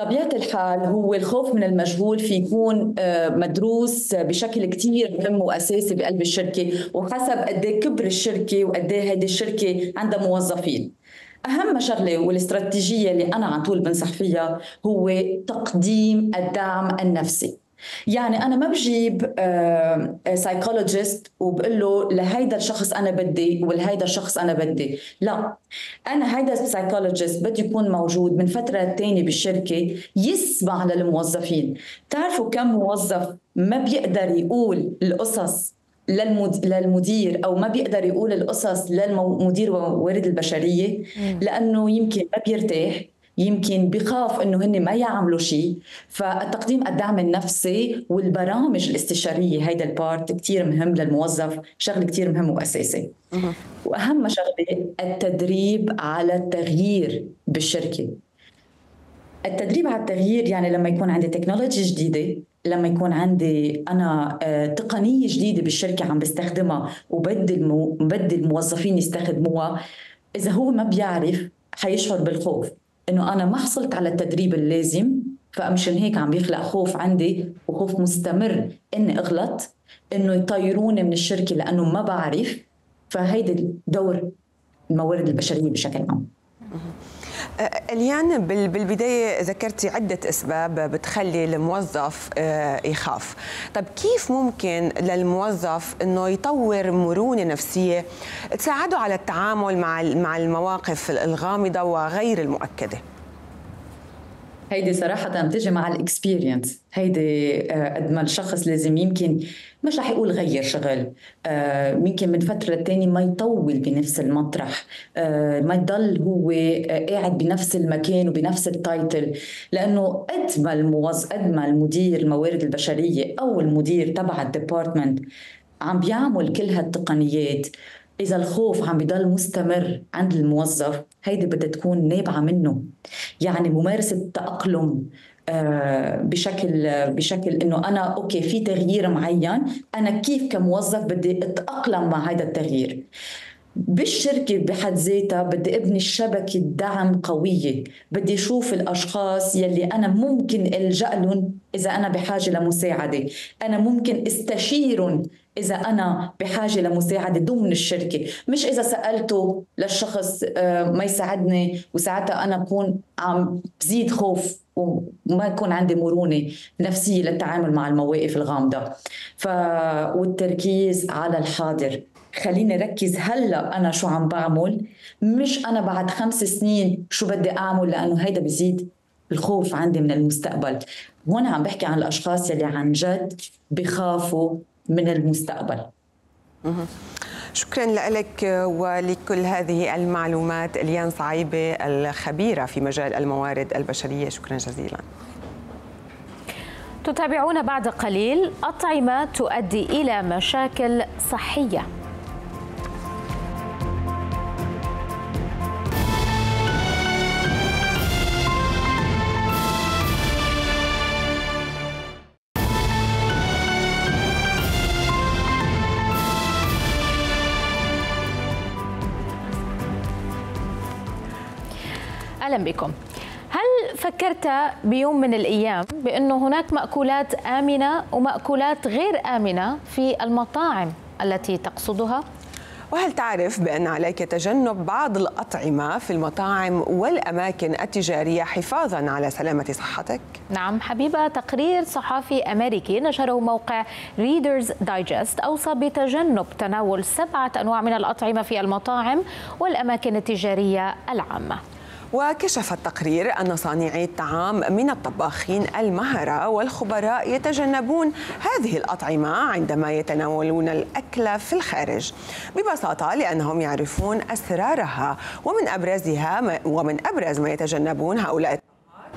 طبيعة الحال هو الخوف من المجهول في يكون آه، مدروس بشكل كتير مهم وأساسي بقلب الشركة وحسب قد إيه كبر الشركة وقد إيه هيدي الشركة عندها موظفين. أهم شغلة والاستراتيجية اللي أنا على طول بنصح فيها هو تقديم الدعم النفسي. يعني أنا ما بجيب psychologist وبقول له لهيدا الشخص أنا بدي ولهيدا الشخص أنا بدي. لا أنا هيدا ال psychologist بده يكون موجود من فترة تانية بالشركة يسمع للموظفين. تعرفوا كم موظف ما بيقدر يقول القصص للمدير أو ما بيقدر يقول القصص للمدير الموارد البشرية؟ لأنه يمكن ما بيرتاح. يمكن بخاف إنه هن ما يعملوا شيء. فالتقديم الدعم النفسي والبرامج الاستشارية هيدا ال part كثير مهم للموظف شغلة كثير مهم وأساسي. وأهم شغلة التدريب على التغيير بالشركة. التدريب على التغيير يعني لما يكون عندي technology جديدة لما يكون عندي أنا آه، تقنية جديدة بالشركة عم بستخدمها وبدي بدي الموظفين يستخدموها إذا هو ما بيعرف حيشعر بالخوف. إنه أنا ما حصلت على التدريب اللازم فمشان هيك عم بيخلق خوف عندي وخوف مستمر إني أغلط إنه يطيروني من الشركة لأنه ما بعرف فهيدي دور الموارد البشرية بشكل عام. اليان بالبداية ذكرتي عدة أسباب بتخلي الموظف آه، يخاف. طب كيف ممكن للموظف إنه يطور مرونة نفسية تساعده على التعامل مع مع المواقف الغامضة وغير المؤكدة؟ هيدي صراحة بتجي مع ال experience. هيدي آه، قد ما الشخص لازم يمكن مش رح يقول غير شغل. آه، يمكن من فترة للتانية ما يطول بنفس المطرح. آه، ما يضل هو قاعد بنفس المكان وبنفس ال title. لأنه قد ما الموظف قد ما المدير الموارد البشرية أو المدير تبع ال department عم بيعمل كل هالتقنيات إذا الخوف عم بيضل مستمر عند الموظف هيدي بدها تكون نابعة منه. يعني ممارسة التأقلم آه، بشكل بشكل إنه أنا okay في تغيير معين أنا كيف كموظف بدي أتأقلم مع هذا التغيير؟ بالشركة بحد ذاتها بدي أبني شبكة دعم قوية. بدي أشوف الأشخاص يلي أنا ممكن ألجأ لهم إذا أنا بحاجة لمساعدة. أنا ممكن استشيرهم إذا أنا بحاجة لمساعدة ضمن الشركة. مش إذا سألته للشخص آه، ما يساعدني وساعتها أنا أكون عم بزيد خوف وما يكون عندي مرونة نفسية للتعامل مع المواقف الغامضة. ف والتركيز على الحاضر. خليني ركز هلا أنا شو عم بعمل مش أنا بعد خمس سنين شو بدي أعمل لأنه هيدا بزيد الخوف عندي من المستقبل. هون عم بحكي عن الأشخاص يلي عن جد بخافوا من المستقبل. شكرا لك ولكل هذه المعلومات اليان صعيبة الخبيرة في مجال الموارد البشرية. شكرا جزيلا. تتابعون بعد قليل أطعمة تؤدي إلى مشاكل صحية. أهلا بكم. هل فكرت بيوم من الأيام بأنه هناك مأكولات آمنة ومأكولات غير آمنة في المطاعم التي تقصدها؟ وهل تعرف بأن عليك تجنب بعض الأطعمة في المطاعم والأماكن التجارية حفاظا على سلامة صحتك؟ نعم حبيبة تقرير صحفي أمريكي نشره موقع Reader's Digest أوصى بتجنب تناول سبعة أنواع من الأطعمة في المطاعم والأماكن التجارية العامة. وكشف التقرير أن صانعي الطعام من الطباخين المهرة والخبراء يتجنبون هذه الأطعمة عندما يتناولون الأكل في الخارج ببساطة لأنهم يعرفون أسرارها ومن أبرزها ومن أبرز ما يتجنبون هؤلاء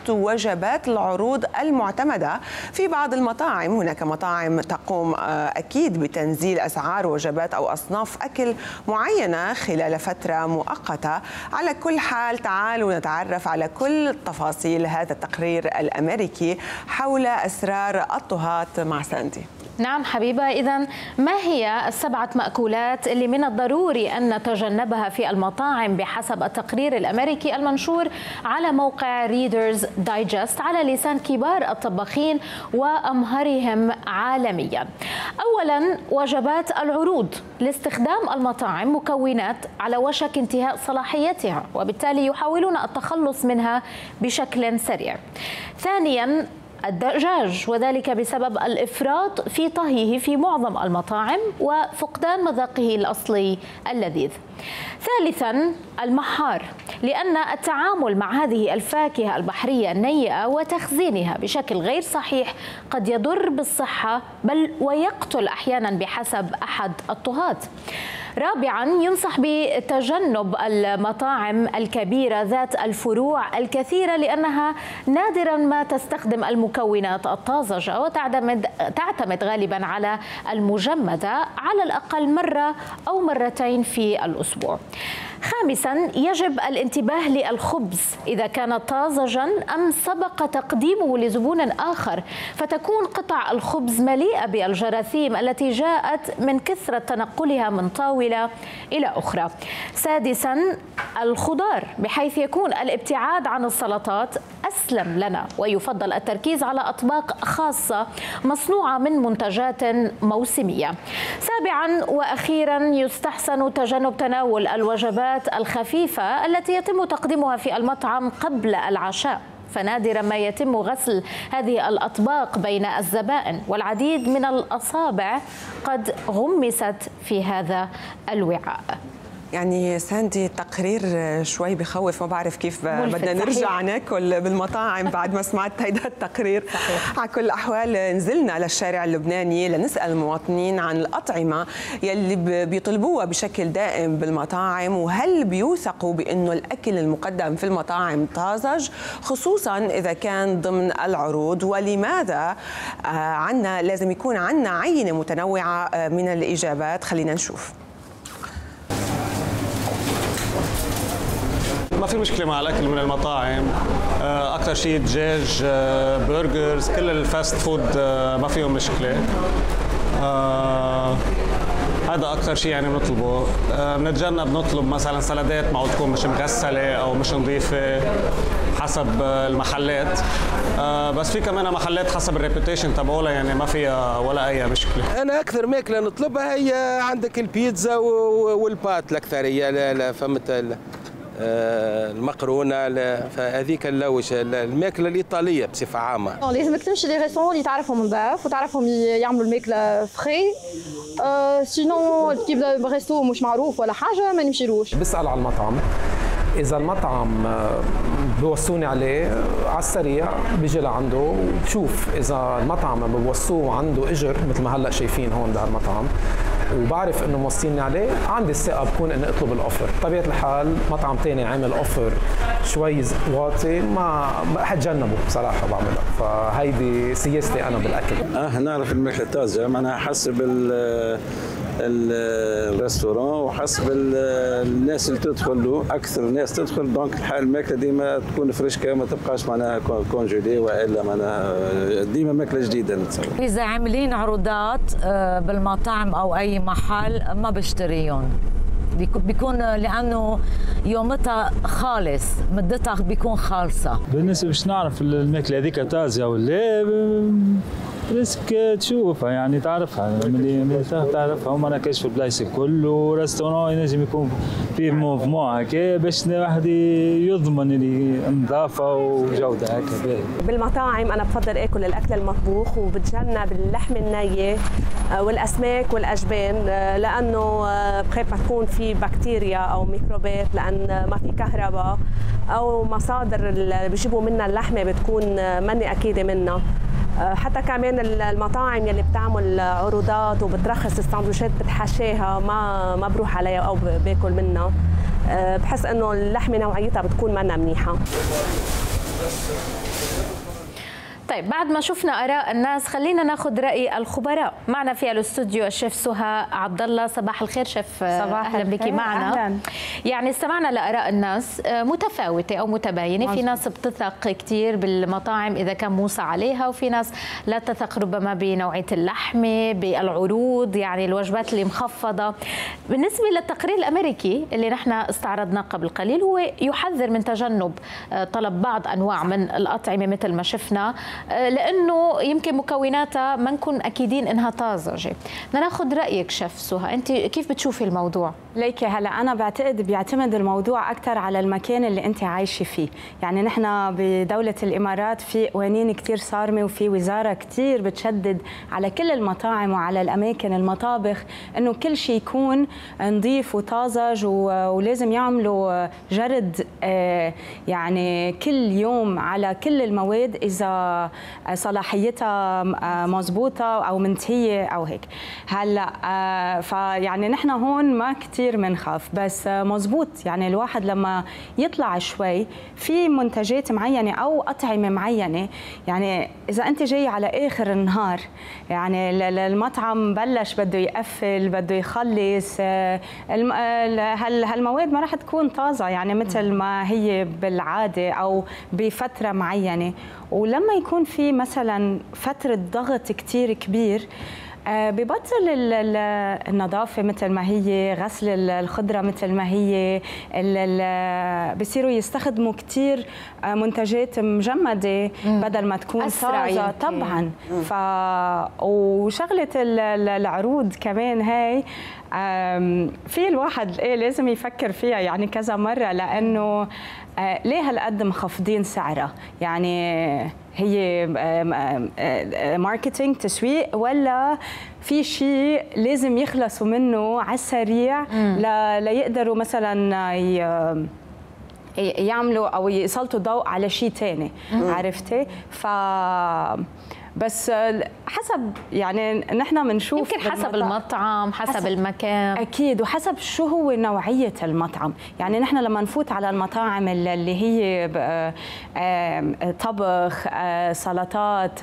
وجبات العروض المعتمدة في بعض المطاعم. هناك مطاعم تقوم آه، أكيد بتنزيل أسعار وجبات أو أصناف أكل معينة خلال فترة مؤقتة. على كل حال تعالوا نتعرف على كل تفاصيل هذا التقرير الأمريكي حول أسرار الطهاة مع ساندي. نعم حبيبة إذا ما هي السبعة مأكولات اللي من الضروري أن نتجنبها في المطاعم بحسب التقرير الأمريكي المنشور على موقع ريدرز دايجست على لسان كبار الطباخين وأمهرهم عالميا؟ أولا وجبات العروض لاستخدام المطاعم مكونات على وشك انتهاء صلاحيتها وبالتالي يحاولون التخلص منها بشكل سريع. ثانيا الدجاج وذلك بسبب الإفراط في طهيه في معظم المطاعم وفقدان مذاقه الأصلي اللذيذ. ثالثا المحار لأن التعامل مع هذه الفاكهة البحرية النيئة وتخزينها بشكل غير صحيح قد يضر بالصحة بل ويقتل أحيانا بحسب أحد الطهاة. رابعا ينصح بتجنب المطاعم الكبيرة ذات الفروع الكثيرة لأنها نادرا ما تستخدم المكونات الطازجة وتعتمد تعتمد غالبا على المجمدة على الأقل مرة أو مرتين في الأسبوع. خامسا يجب الانتباه للخبز إذا كان طازجا أم سبق تقديمه لزبون آخر. فتكون قطع الخبز مليئة بالجراثيم التي جاءت من كثرة تنقلها من طاولة إلى أخرى. سادسا الخضار بحيث يكون الابتعاد عن السلطات أسلم لنا. ويفضل التركيز على أطباق خاصة مصنوعة من منتجات موسمية. سابعا وأخيرا يستحسن تجنب تناول الوجبات الخفيفة التي يتم تقديمها في المطعم قبل العشاء. فنادرا ما يتم غسل هذه الأطباق بين الزبائن والعديد من الأصابع قد غمست في هذا الوعاء. يعني ساندي التقرير شوي بخوف ما بعرف كيف بدنا نرجع ناكل بالمطاعم بعد ما سمعت هيدا التقرير. صحيح. على كل الأحوال نزلنا للشارع اللبناني لنسأل المواطنين عن الأطعمة يلي بيطلبوها بشكل دائم بالمطاعم وهل بيوثقوا بأنه الأكل المقدم في المطاعم طازج خصوصا إذا كان ضمن العروض؟ ولماذا؟ عنا لازم يكون عنا عينة متنوعة من الإجابات. خلينا نشوف. ما في مشكلة مع الأكل من المطاعم. أكثر شيء دجاج burgers كل ال fast food ما فيهم مشكلة. هذا أكثر شيء يعني بنطلبه. بنتجنب نطلب مثلا سلادات معه تكون مش مغسلة أو مش نظيفة حسب المحلات. بس في كمان محلات حسب ال reputation تبعولها يعني ما فيها ولا أي مشكلة. أنا أكثر ماكله نطلبها هي عندك البيتزا وال pâtes الأكثرية لا لا فهمت المقرونة فهذيك اللوش الماكلة الإيطالية بصفة عامة. لازمك تمشي لي ريستورون اللي تعرفهم نظاف وتعرفهم يعملوا الماكلة فري أه سينو كيف ريستو مش معروف ولا حاجة ما نمشيلوش. بسال على المطعم. إذا المطعم بوصوني عليه على السريع بيجي لعنده وبشوف إذا المطعم بوصوه عنده إجر مثل ما هلأ شايفين هون بهالمطعم. وبعرف إنه موصيني عليه عندي الثقة بكون إني أطلب ال offer طبيعة الحال مطعم ثاني عامل offer شوي واطي ما حتجنبه بصراحة بعملها فهيدي سياستي أنا بالأكل. آه نعرف طازجه معناها حسب ال restaurant وحسب الناس اللي تدخل له أكثر الناس تدخل donc الحال الماكلة ديما تكون فريشكا ما تبقاش معناها congelé وإلا معناها ديما ماكلة جديدة نتصور إذا عاملين عروضات بالمطاعم أو أي محل ما بشتريهم بيكون لأنه يومتها خالص مدتها بيكون خالصة. بالنسبة باش نعرف الماكلة هذيك طازجه ولا risque تشوفها يعني تعرفها ملي تعرفها. هما أنا في البلايص الكل و restaurant ينجم يكون فيه mouvement هكا باش الواحد يضمن اللي نظافة وجودة هكا بالمطاعم أنا بفضل آكل الأكل المطبوخ وبتجنب اللحم الني والأسماك والأجبان لأنه بخاف ما تكون في بكتيريا أو ميكروبات لأن ما في كهرباء أو مصادر اللي بيجيبوا منها اللحمة بتكون ماني أكيدة منها حتى كمان المطاعم يلي بتعمل عروضات وبترخص السندوتشات بتحشاها ما ما بروح عليها أو باكل منها. بحس إنه اللحمة نوعيتها بتكون منا منيحة. طيب بعد ما شفنا آراء الناس خلينا ناخذ رأي الخبراء. معنا في الاستوديو الشيف سهى عبد الله صباح الخير شيف صباح أهلا بك معنا. أهلاً. يعني استمعنا لآراء الناس متفاوتة أو متباينة. في ناس بتثق كثير بالمطاعم إذا كان موصى عليها وفي ناس لا تثق ربما بنوعية اللحمه بالعروض يعني الوجبات اللي مخفضة. بالنسبة للتقرير الأمريكي اللي نحن استعرضناه قبل قليل هو يحذر من تجنب طلب بعض أنواع من الأطعمة مثل ما شفنا. لأنه يمكن مكوناتها ما نكون أكيدين إنها طازجة. بدنا ناخذ رأيك شيف سهى أنت كيف بتشوفي الموضوع؟ ليكي هلا. أنا بعتقد بيعتمد الموضوع أكثر على المكان اللي أنت عايشة فيه. يعني نحن بدولة الإمارات في قوانين كثير صارمة وفي وزارة كثير بتشدد على كل المطاعم وعلى الأماكن المطابخ إنه كل شيء يكون نظيف وطازج ولازم يعملوا جرد يعني كل يوم على كل المواد إذا صلاحيتها مضبوطه أو منتهية أو هيك. هلأ فيعني نحن هون ما كثير بنخاف بس مزبوط يعني الواحد لما يطلع شوي في منتجات معينة أو أطعمة معينة يعني إذا أنت جاي على آخر النهار يعني المطعم بلش بده يقفل بده يخلص هالمواد ما راح تكون طازة. يعني مثل ما هي بالعادة أو بفترة معينة. ولما يكون في مثلا فترة ضغط كثير كبير ببطل النظافة مثل ما هي غسل الخضرة مثل ما هي بصيروا يستخدموا كثير منتجات مجمدة بدل ما تكون طازة. طبعا. ف وشغلة العروض كمان هاي في الواحد إيه لازم يفكر فيها يعني كذا مرة لأنه ليه هالقد مخفضين سعرها؟ يعني هي آه، ماركتينج تسويق ولا في شيء لازم يخلصوا منه على السريع ليقدروا مثلا ي- يعملوا أو يسلطوا ضوء على شيء ثاني. عرفتي؟ ف بس حسب يعني نحن بنشوف يمكن حسب المطعم حسب المكان. أكيد وحسب شو هو نوعية المطعم. يعني نحن لما نفوت على المطاعم الل- اللي هي طبخ سلطات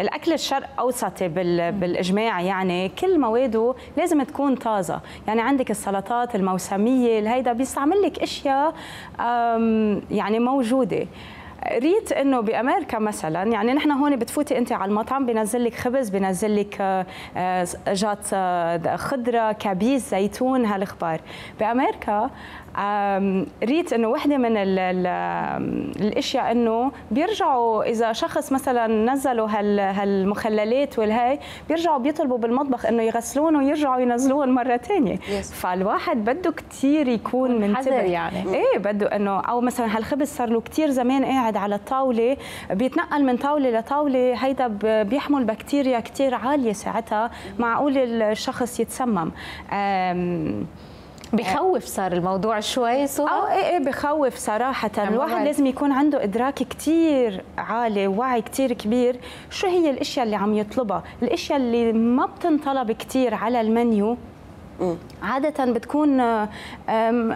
الأكل الشرق أوسطي بال- بالإجماع يعني كل مواده لازم تكون طازة. يعني عندك السلطات الموسمية هيدا بيستعمل لك أشياء يعني موجودة. ريت إنه بأمريكا مثلا يعني نحن هون بتفوتي أنت على المطعم بينزل لك خبز بينزل لك آه، آه، جات آه، خضرة كبيس زيتون هالأخبار. بأمريكا ريت إنه وحدة من ال ال الأشياء إنه بيرجعوا إذا شخص مثلا نزلوا هال هالمخللات والهاي بيرجعوا بيطلبوا بالمطبخ إنه يغسلون ويرجعوا ينزلوهم مرة ثانية فالواحد بده كثير يكون منتبه. يعني. إيه بده إنه أو مثلا هالخبز صار له كثير زمان قاعد على الطاولة بيتنقل من طاولة لطاولة هيدا بيحمل بكتيريا كثير عالية ساعتها معقول الشخص يتسمم. بخوف صار الموضوع شوي سو آه إيه إيه بخوف صراحة. أما الواحد. لازم يكون عنده إدراك كتير عالي ووعي كتير كبير. شو هي الأشياء اللي عم يطلبها؟ الأشياء اللي ما بتنطلب كتير على المنيو. عادة بتكون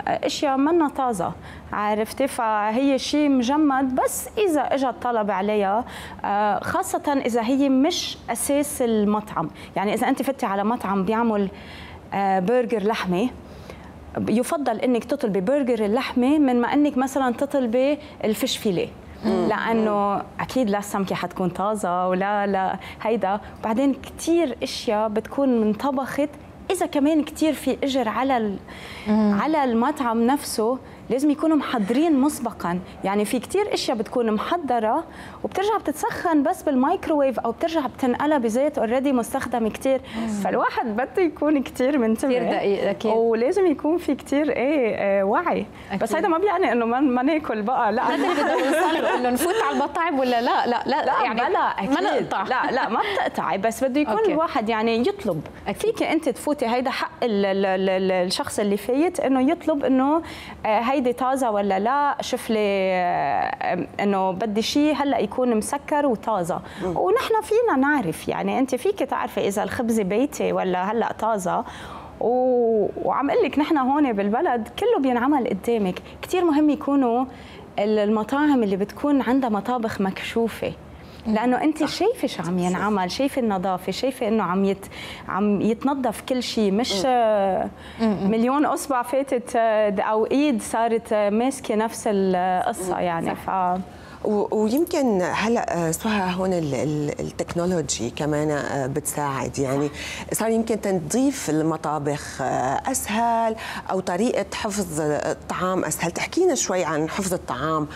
أشياء منا طازة عرفتي؟ فهي شيء مجمد بس إذا اجى الطلب عليها آه، خاصة إذا هي مش أساس المطعم، يعني إذا أنت فتي على مطعم بيعمل آه، برجر لحمة يفضل إنك تطلبي برجر اللحمة من ما إنك مثلا تطلبي ال fish filet. لأنه أكيد لا السمكة حتكون طازة ولا لا هيدا. بعدين كثير أشياء بتكون منطبخت إذا كمان كثير في إجر على على المطعم نفسه لازم يكونوا محضرين مسبقا. يعني في كتير أشياء بتكون محضرة وبترجع بتتسخن بس بالمايكروويف أو بترجع بتنقلها بزيت already مستخدم كتير. فالواحد بده يكون كتير منتبه. كتير دقيق أكيد. ولازم يكون في كتير إيه آه، وعي. بس أكيد. هذا ما بيعني إنه ما, ما ناكل بقى. لا. هذا اللي بدنا نوصل انه نفوت على المطاعم ولا لا؟ لا لا, لا يعني بلا أكيد. ما نقطع. لا لا ما بتقطعي. بس بده يكون okay. الواحد يعني يطلب. فيك أنت تفوتي هيدا حق ال- ال- ال- ال- الشخص اللي فايت إنه يطلب إنه آه، هيدي طازة ولا لا؟ شوف لي آه، إنه بدي شيء هلأ يكون مسكر وطازة. ونحن فينا نعرف يعني أنت فيك تعرفي إذا الخبزه بيتي ولا هلأ طازة. و... وعم أقول لك نحن هون بالبلد كله بينعمل قدامك. كثير مهم يكونوا المطاعم اللي بتكون عندها مطابخ مكشوفة. لأنه أنت شايفه شو عم ينعمل شايفه النظافة شايفه إنه عم يت... عم يتنظف كل شيء. مش آه، مليون أصبع فاتت آه، أو إيد صارت آه، ماسكة نفس القصة يعني. ف و- ويمكن هلا آه، سواء هون ال- ال- التكنولوجي كمان آه، بتساعد. يعني صار يمكن تنظيف المطابخ آه، أسهل أو طريقة حفظ الطعام أسهل. تحكينا شوي عن حفظ الطعام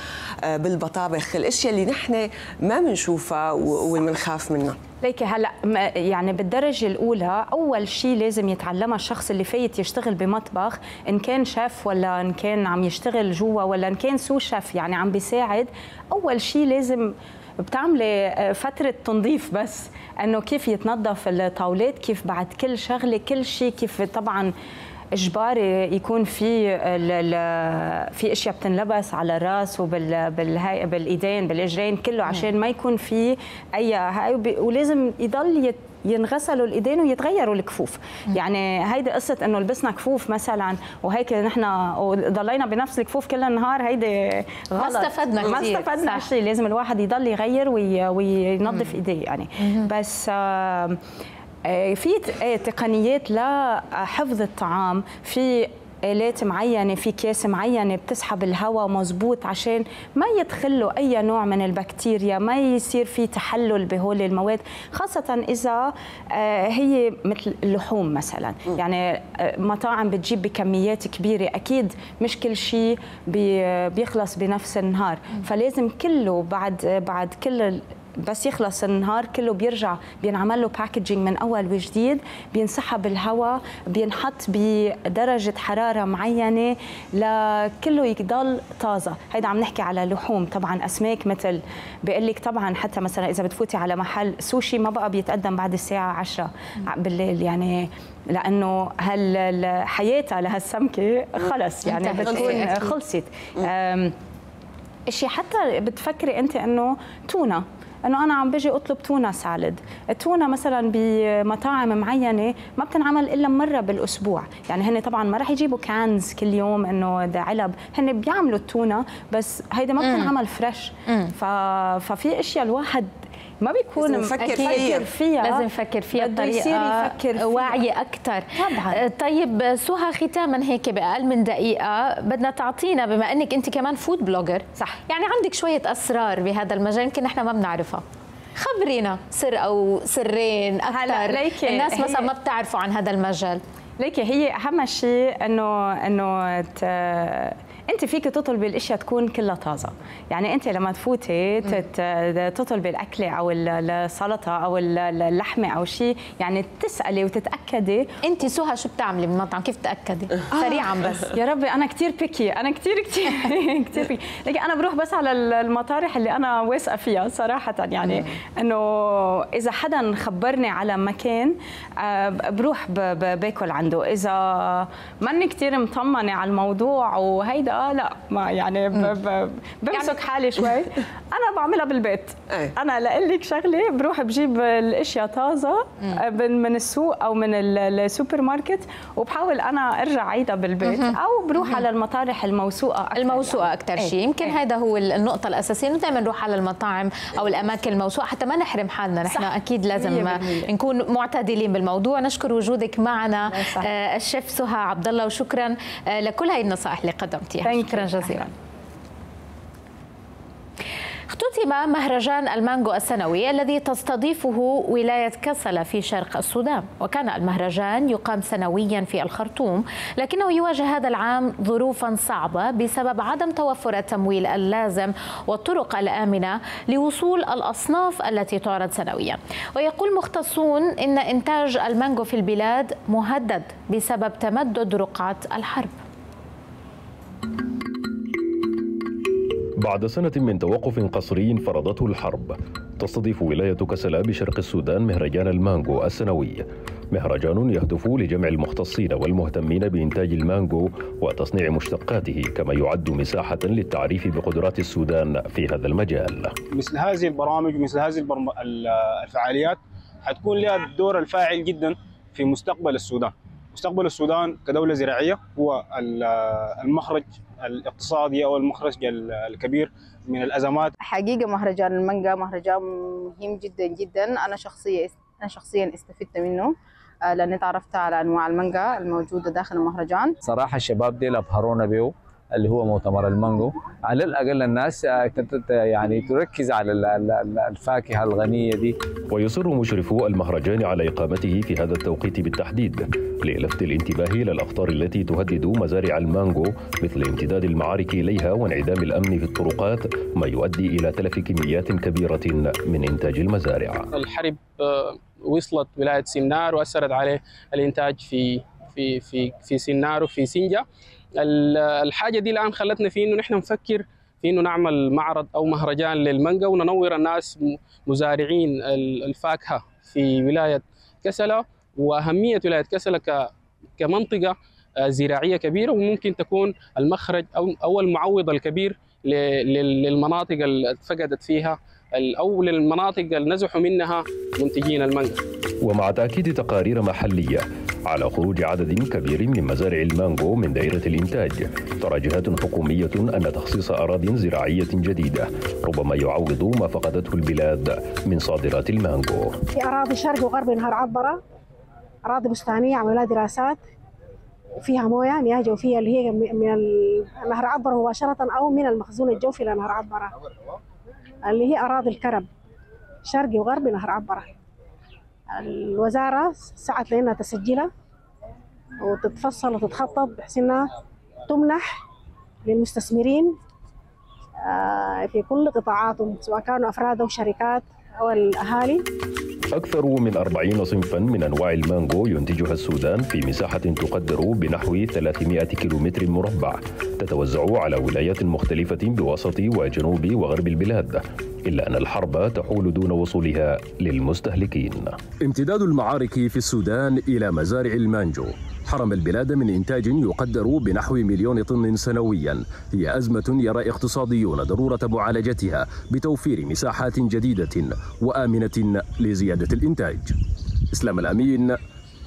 آه، بالمطابخ الأشياء اللي نحن ما بنشوفها و- والمنخاف منها. ليكي هلا يعني بالدرجة الأولى أول شيء لازم يتعلمها الشخص اللي فايت يشتغل بمطبخ إن كان شيف ولا إن كان عم يشتغل جوا ولا إن كان sous chef يعني عم بيساعد أول شيء لازم بتعملي آه، فترة تنظيف بس إنه كيف يتنظف الطاولات كيف بعد كل شغلة كل شيء كيف طبعا إجباري يكون في في أشياء بتنلبس على الرأس وبال بالهاي بالإيدين بالإجرين كله عشان ما يكون في أي هاي ولازم يضل يت ينغسلوا الإيدين ويتغيروا الكفوف. يعني هيدي قصة إنه لبسنا كفوف مثلا وهيك نحن وضلينا بنفس الكفوف كل النهار هيدي غلط. استفدنا ما كتير، استفدنا. شيء لازم الواحد يضل يغير وي وينظف إيديه يعني. بس آه آه، في ت- آه، تقنيات لحفظ الطعام في آلات معينة في كيس معينة بتسحب الهواء مزبوط عشان ما يدخله أي نوع من البكتيريا ما يصير في تحلل بهول المواد خاصة إذا آه، هي مثل اللحوم مثلا. يعني آه، مطاعم بتجيب بكميات كبيرة أكيد مش كل شيء بي- بيخلص بنفس النهار. فلازم كله بعد بعد كل بس يخلص النهار كله بيرجع بينعمل له packaging من أول وجديد بينسحب الهواء بينحط بدرجة حرارة معينة لكله يضل طازة هيدا عم نحكي على لحوم طبعا أسماك مثل بيقول لك طبعا حتى مثلا إذا بتفوتي على محل سوشي ما بقى بيتقدم بعد الساعة 10 بالليل يعني لأنه هل حياتها لهالسمكه خلص يعني. بتكون. خلصت إشي حتى بتفكري أنت إنه تونة انه أنا عم بجي اطلب تونة سالد التونة مثلا بمطاعم معينة ما بتنعمل إلا مرة بالأسبوع يعني هن طبعا ما راح يجيبوا cans كل يوم إنه ده علب هن بيعملوا التونة بس هيدا ما. بتنعمل fresh. ففي أشياء الواحد ما بيكون لازم مفكر فيها. فيها. لازم يفكر فيها بطريقة يفكر فيها. واعية أكثر طبعا. طيب سهى ختاما هيك بأقل من دقيقة. بدنا تعطينا بما إنك أنت كمان food blogger صح. يعني عندك شوية أسرار بهذا المجال يمكن نحن ما بنعرفها. خبرينا سر أو سرين هلا أكثر ليكي الناس مثلا ما بتعرفوا عن هذا المجال. ليكي هي أهم شيء إنه إنه ت- أنت فيك تطلبي الاشياء تكون كلها طازة. يعني أنت لما تفوتي تطلبي الاكله أو ال- السلطة أو ال- اللحمة أو شيء يعني تسألي وتتأكدي. أنت سهى شو بتعملي بالمطعم كيف تتأكدي؟ سريعا بس. يا ربي أنا كثير بيكي أنا كثير كثير كثير بيكي لكن أنا بروح بس على المطارح اللي أنا واثقة فيها صراحة. يعني إنه إذا حدا خبرني على مكان آه، بروح باكل عنده. إذا ماني كثير مطمنة على الموضوع وهيدا لا ما يعني بمسك حالي شوي. أنا بعملها بالبيت. أنا لاقول لك شغلة بروح بجيب الأشياء طازة آه، من السوق أو من ال- السوبر ماركت وبحاول أنا أرجع عيدها بالبيت. أو بروح. على المطارح الموثوقه أكثر الموثوقه يعني. أكثر إيه، شيء. يمكن إيه. هذا هو النقطة الأساسية. إنه دائما نروح على المطاعم أو الأماكن الموثوقه حتى ما نحرم حالنا. نحن. أكيد لازم. نكون معتدلين بالموضوع. نشكر وجودك معنا آه، الشيف سهى عبد الله وشكرا آه، لكل هاي النصائح اللي قدمتيها. شكرا جزيلا اختتم مهرجان المانجو السنوي الذي تستضيفه ولاية كسلة في شرق السودان وكان المهرجان يقام سنويا في الخرطوم لكنه يواجه هذا العام ظروفا صعبة بسبب عدم توفر التمويل اللازم والطرق الآمنة لوصول الأصناف التي تعرض سنويا ويقول مختصون إن إنتاج المانجو في البلاد مهدد بسبب تمدد رقعة الحرب بعد سنة من توقف قسري فرضته الحرب تستضيف ولاية كسلا بشرق السودان مهرجان المانجو السنوي. مهرجان يهدف لجمع المختصين والمهتمين بإنتاج المانجو وتصنيع مشتقاته كما يعد مساحة للتعريف بقدرات السودان في هذا المجال. مثل هذه البرامج ومثل هذه البرم... الفعاليات حتكون لها الدور الفاعل جدا في مستقبل السودان. مستقبل السودان كدولة زراعية هو ال- المخرج الاقتصادي أو المخرج ال- الكبير من الأزمات. حقيقة مهرجان المانجا مهرجان مهم جدا جدا. أنا شخصيا أنا شخصيا استفدت منه آه، لأني تعرفت على أنواع المانجا الموجودة داخل المهرجان. صراحة الشباب دي أبهرونا به اللي هو مؤتمر المانجو. على الأقل الناس آه، كانت يعني تركز على ال- ال- ال- الفاكهة الغنية دي. ويصر مشرفو المهرجان على إقامته في هذا التوقيت بالتحديد للفت الانتباه إلى الأخطار التي تهدد مزارع المانجو مثل امتداد المعارك إليها وانعدام الأمن في الطرقات ما يؤدي إلى تلف كميات كبيرة من إنتاج المزارع. الحرب آه، وصلت ولاية سنار واثرت عليه الإنتاج في في في في سنار وفي سنجا الحاجة دي الآن خلتنا في إنه نحن نفكر في إنه نعمل معرض أو مهرجان للمانجا وننور الناس مزارعين ال- الفاكهة في ولاية كسلا. وأهمية ولاية كسلا كمنطقة آه، زراعية كبيرة وممكن تكون المخرج أو أو المعوض الكبير للمناطق اللي فقدت فيها أو للمناطق اللي نزحوا منها منتجين المانجا. ومع تأكيد تقارير محلية على خروج عدد كبير من مزارع المانجو من دائرة الإنتاج ترى جهات حكومية أن تخصيص أراض زراعية جديدة ربما يعوض ما فقدته البلاد من صادرات المانجو. في أراضي شرق وغرب نهر عطبرة أراضي بستانية عملها دراسات وفيها موية مياه جوفية اللي هي من نهر عبرة مباشرة أو من المخزون الجوفي لنهر عبرة. اللي هي أراضي الكرب شرقي وغربي نهر عبرة. الوزارة سعت لنا تسجلها وتتفصل وتتخطط بحيث إنها تمنح للمستثمرين آه، في كل قطاعاتهم سواء كانوا أفراد أو شركات. والاهالي أكثر من 40 صنفا من أنواع المانجو ينتجها السودان في مساحة تقدر بنحو 300 كيلومتر مربع. تتوزع على ولايات مختلفة بوسط وجنوب وغرب البلاد إلا أن الحرب تحول دون وصولها للمستهلكين. امتداد المعارك في السودان إلى مزارع المانجو. حرم البلاد من إنتاج يقدر بنحو مليون طن سنويا. هي أزمة يرى اقتصاديون ضرورة معالجتها بتوفير مساحات جديدة وآمنة لزيادة الإنتاج. إسلام الأمين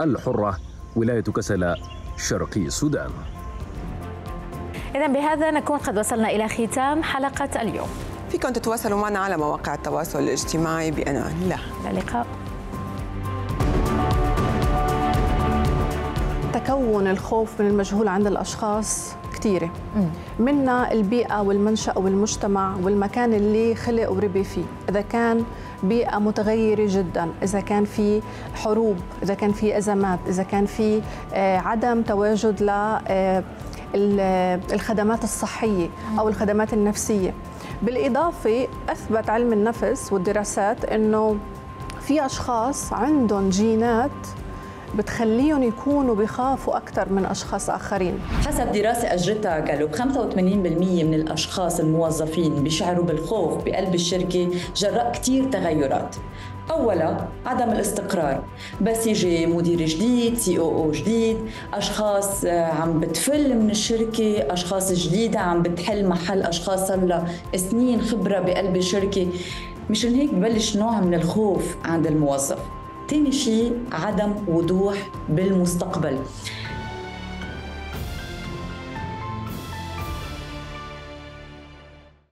الحرة ولاية كسلا شرقي السودان. إذا بهذا نكون قد وصلنا إلى ختام حلقة اليوم. فيكم تتواصلوا معنا على مواقع التواصل الاجتماعي. بأمان الله. إلى اللقاء. تكون الخوف من المجهول عند الأشخاص كثيرة منها البيئة والمنشأ والمجتمع والمكان اللي خلق وربي فيه. إذا كان بيئة متغيرة جدا إذا كان في حروب إذا كان في أزمات إذا كان في آه، عدم تواجد ل آه، الخدمات الصحية أو الخدمات النفسية. بالإضافة أثبت علم النفس والدراسات أنه في أشخاص عندهم جينات بتخليهم يكونوا بخافوا أكثر من أشخاص آخرين. حسب دراسة أجرتها قالوا 85% من الأشخاص الموظفين بيشعروا بالخوف بقلب الشركة جراء كثير تغيرات. أولا عدم الاستقرار. بس يجي مدير جديد سي أو أو جديد أشخاص آه، عم بتفل من الشركة أشخاص جديدة عم بتحل محل أشخاص صار لها سنين خبرة بقلب الشركة. مشان هيك ببلش نوع من الخوف عند الموظف. تاني شيء عدم وضوح بالمستقبل.